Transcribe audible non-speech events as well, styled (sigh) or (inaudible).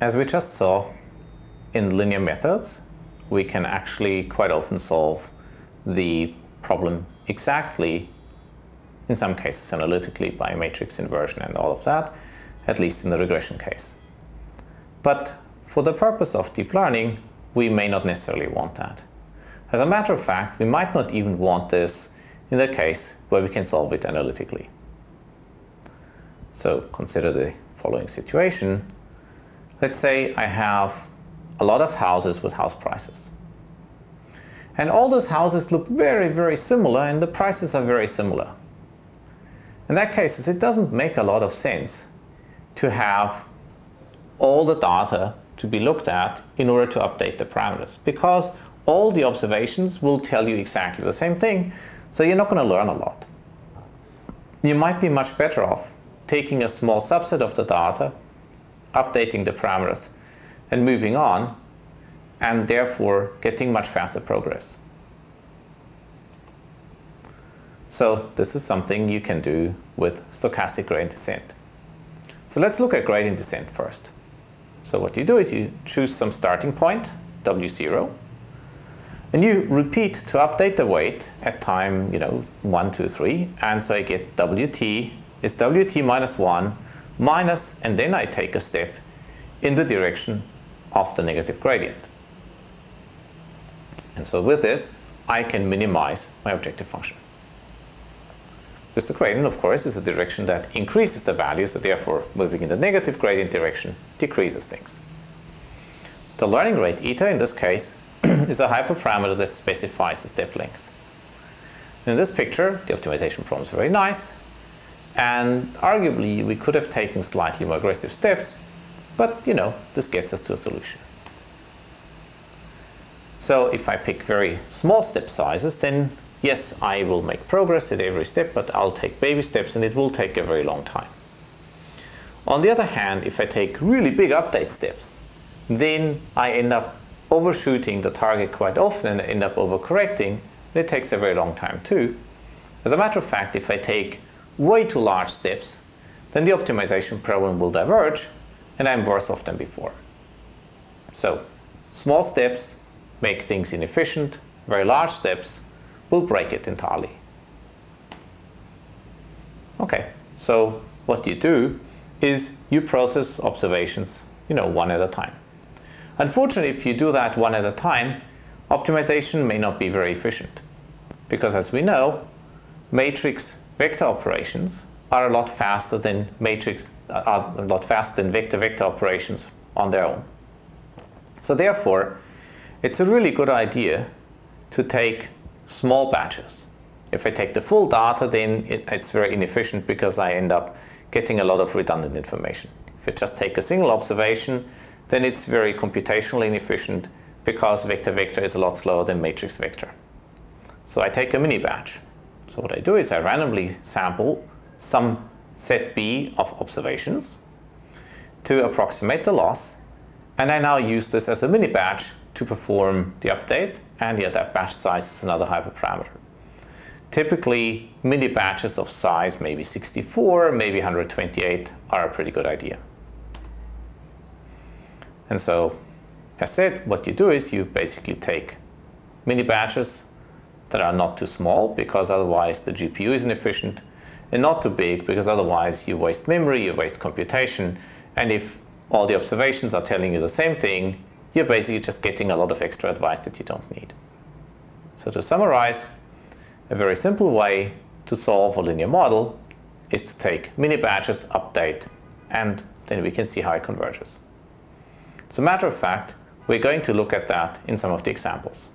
as we just saw, in linear methods, we can actually quite often solve the problem exactly, in some cases analytically by matrix inversion and all of that, at least in the regression case. But for the purpose of deep learning, we may not necessarily want that. As a matter of fact, we might not even want this in the case where we can solve it analytically. So consider the following situation. Let's say I have a lot of houses with house prices. And all those houses look very, very similar and the prices are very similar. In that case, it doesn't make a lot of sense to have all the data to be looked at in order to update the parameters because all the observations will tell you exactly the same thing, so you're not going to learn a lot. You might be much better off taking a small subset of the data, updating the parameters, and moving on, and therefore getting much faster progress. So this is something you can do with stochastic gradient descent. So let's look at gradient descent first. So what you do is you choose some starting point, W0, and you repeat to update the weight at time, you know, 1, 2, 3. And so I get Wt is Wt minus 1 minus, and then I take a step in the direction of the negative gradient. And so with this, I can minimize my objective function. Because the gradient, of course, is a direction that increases the value, so therefore moving in the negative gradient direction decreases things. The learning rate eta in this case (clears throat) is a hyperparameter that specifies the step length. In this picture, the optimization problem is very nice, and arguably we could have taken slightly more aggressive steps, but you know, this gets us to a solution. So if I pick very small step sizes, then yes, I will make progress at every step, but I'll take baby steps and it will take a very long time. On the other hand, if I take really big update steps, then I end up overshooting the target quite often and end up overcorrecting, and it takes a very long time too. As a matter of fact, if I take way too large steps, then the optimization problem will diverge and I'm worse off than before. So, small steps make things inefficient, very large steps will break it entirely. Okay, so what you do is you process observations, you know, one at a time. Unfortunately, if you do that one at a time, optimization may not be very efficient. Because as we know, matrix vector operations are a lot faster than matrix, uh, are a lot faster than vector-vector operations on their own. So therefore, it's a really good idea to take small batches. If I take the full data, then it, it's very inefficient because I end up getting a lot of redundant information. If I just take a single observation, then it's very computationally inefficient because vector-vector is a lot slower than matrix vector. So I take a mini batch. So what I do is I randomly sample some set B of observations to approximate the loss, and I now use this as a mini batch to perform the update, and yeah, that batch size is another hyperparameter. Typically, mini batches of size maybe 64, maybe 128 are a pretty good idea. And so, as said, what you do is you basically take mini batches that are not too small because otherwise the GPU isn't efficient and not too big because otherwise you waste memory, you waste computation and if all the observations are telling you the same thing, you're basically just getting a lot of extra advice that you don't need. So to summarize, a very simple way to solve a linear model is to take mini batches, update, and then we can see how it converges. As a matter of fact, we're going to look at that in some of the examples.